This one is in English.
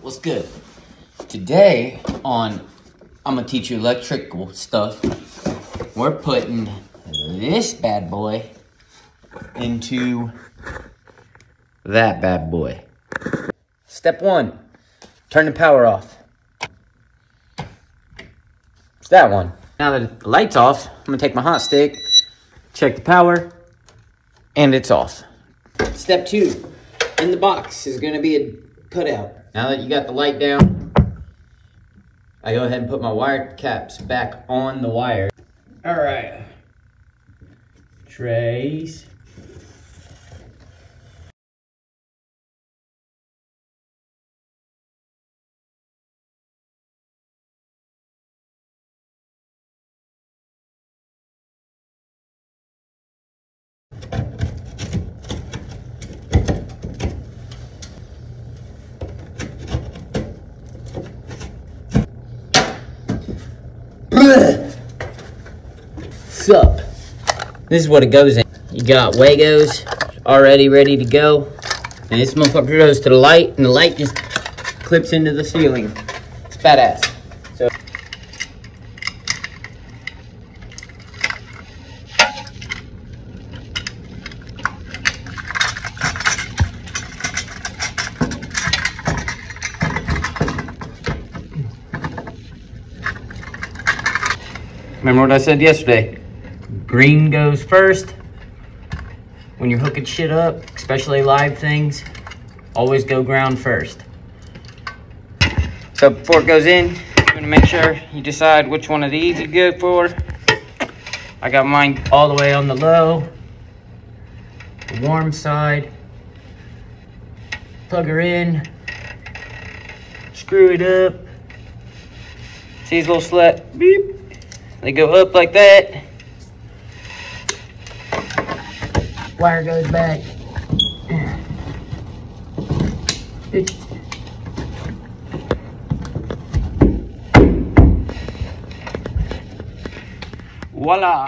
what's good? Today on I'm gonna teach you electrical stuff. We're putting this bad boy into that bad boy. Step one, turn the power off. It's that one. Now that the light's off, I'm gonna take my hot stick, check the power, and it's off. Step two, in the box is gonna be a cutout. Now that you got the light down, I go ahead and put my wire caps back on the wire. All right. Trays. Sup? This is what it goes in. You got Wagos already ready to go. And this motherfucker goes to the light, and the light just clips into the ceiling. It's badass. So. Remember what I said yesterday? Green goes first. When you're hooking shit up, especially live things, always go ground first. So before it goes in, you're gonna make sure you decide which one of these you go for. I got mine all the way on the low, the warm side. Plug her in, screw it up. See these little slat, beep. They go up like that. Wire goes back. Voila.